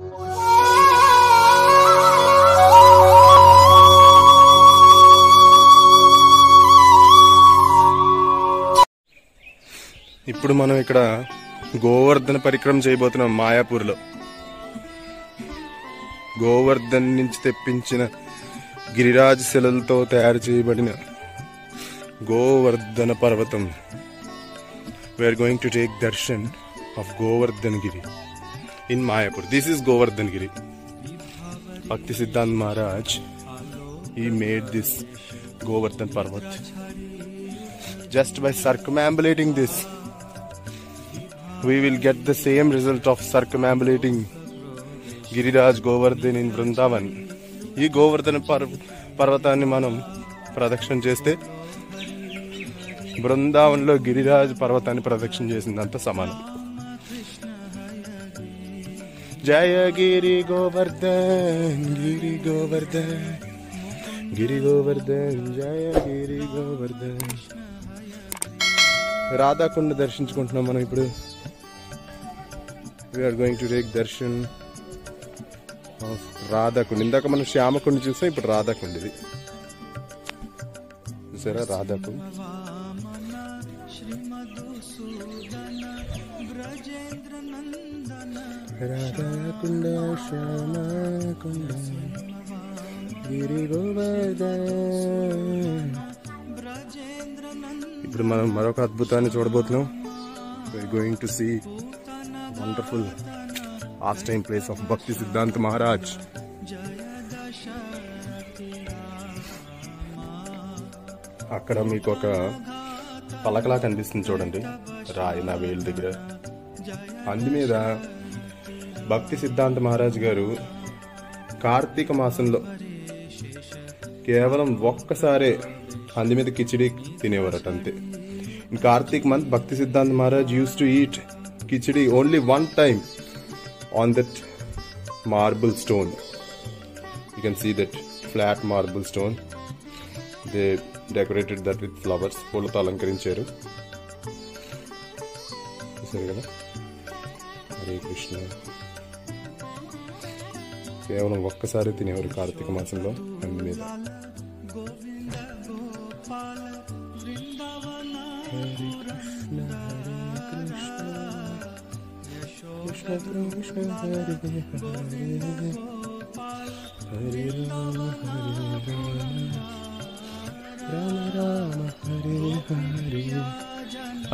ఇప్పుడు మనం ఇక్కడ గోవర్ధన పరిక్రమ చేయబోతున్నాం మాయాపూర్లో. గోవర్ధన్ నుంచి తెప్పించిన గిరిరాజ్ శిలలతో తయారు చేయబడిన గోవర్ధన పర్వతం. We're going to take darshan of Govardhan Giri in Mayapur this is Govardhan Giri Bhakti Siddhant Maharaj he made this Govardhan Parvat just by circumambulating this we will get the same result of circumambulating Giriraj Govardhan in Vrindavan ఈ గోవర్ధన పర్వ పర్వతాన్ని మనం ప్రదక్షిణ చేస్తే బృందావన్లో గిరిరాజ్ పర్వతాన్ని ప్రదక్షిణ చేసిందంత సమానం. జయ గిరి గోవర్ధన్ గిరి గోవర్ధన్ గిరి గోవర్ధన్ జయ గిరి గోవర్ధన్ రాధాకుండ దర్శించుకుంటున్నాం మనం ఇప్పుడు. We are going to take darshan of Radhakunda. ఇందాక మనం శ్యామకుండ చూసాం ఇప్పుడు రాధాకుండ ఇది చూసారా? రాధాకుండ. రాధాకుండ శ్యామకుండ గిరి గోవర్ధన్ ఇప్పుడు మనం మరొక అద్భుతాన్ని చూడబోతున్నాం. Going to see wonderful as time place of Bhakti Siddhant Maharaj అక్కడ మీకు ఒక పలకలా కనిపిస్తుంది చూడండి. రాయి నా వేలు దగ్గర. అందు మీద భక్తి సిద్ధాంత మహారాజ్ గారు కార్తీక మాసంలో కేవలం ఒక్కసారే అంది మీద కిచిడి తినేవారట అంతే. In Kartik month Bhakti Siddhant Maharaj use to eat khichdi only one time on that marble stone you can see that flat marble stone they decorated that with flowers పూలతో అలంకరించారు చూసారు కదా హరే కృష్ణ కేవలం ఒక్కసారి తినేవారు కార్తీక మాసంలో అన్ని మీద Krishna Krishna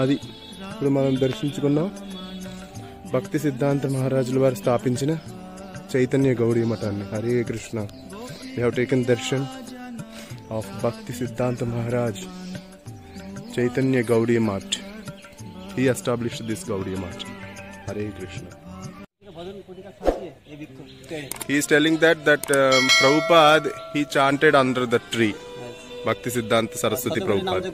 అది ఇప్పుడు మనం దర్శించుకున్నాం. భక్తి సిద్ధాంత మహారాజుల వారు స్థాపించిన Chaitanya Gauri మఠాన్ని. Hare Krishna. We have taken darshan of Bhakti Siddhanta Maharaj Chaitanya Gaudi Math he establish this Gaudi Math Hare Krishna He is telling that that um, Prabhupada he chanted under the tree. Bhakti Siddhanta Saraswati Prabhupada.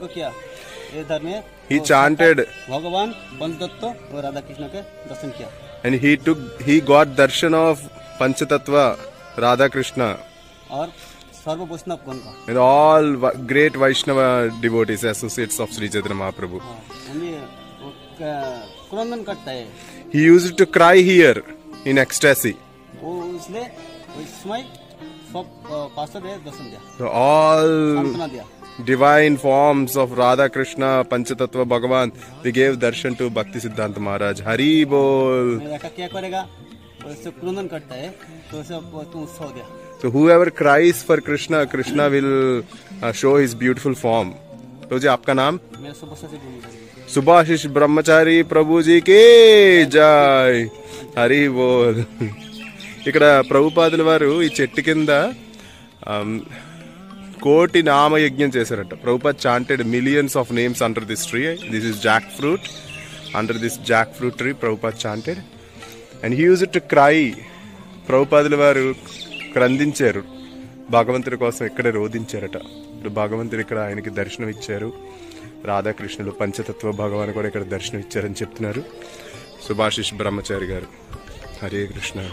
देखो क्या He chanted भगवान पंचदत्त और राधा कृष्ण के दर्शन किया and he took he got darshan of Panchatattva Radha Krishna और सर्व वैष्णव गण का and all great Vaishnava devotees associates of Sri Chaitanya Mahaprabhu. हाँ, क्रंदन करता है He used to cry here in ecstasy. वो इसलिए उस समय सब अ, पास्टर ने दर्शन दिया So all divine forms of Radha Krishna, Panchatattva Bhagavan, they gave darshan to Bhakti Siddhanta Maharaj. Hari Bol. मेरा का क्या करेगा वो इससे क्रंदन करता है तो उसे तुम उत्सव दिया So whoever cries for Krishna, Krishna will uh, show his beautiful form. तो जी आपका नाम मेरा सुबह से बोलूंगा सुभाषिष ब्रह्मचारी ప్రభు జీకి జై హరి బోల్ ఇక్కడ ప్రభుపాదుల వారు ఈ చెట్టు కింద ఆమ్, కోటి నామయజ్ఞం చేశారట. Prabhupad chanted millions of names under this tree this is jack fruit under this jack fruit tree Prabhupad chanted and he use to cry ప్రభుపాదుల వారు క్రందించారు. భగవంతుడి కోసం ఇక్కడే రోధించారట. ఇప్పుడు భగవంతుడు ఇక్కడ ఆయనకి దర్శనం ఇచ్చారు. రాధాకృష్ణులు పంచతత్వ భగవాన్ కూడా ఇక్కడ దర్శనం ఇచ్చారని చెప్తున్నారు. సుభాషిష్ బ్రహ్మచారి గారు. హరే కృష్ణ.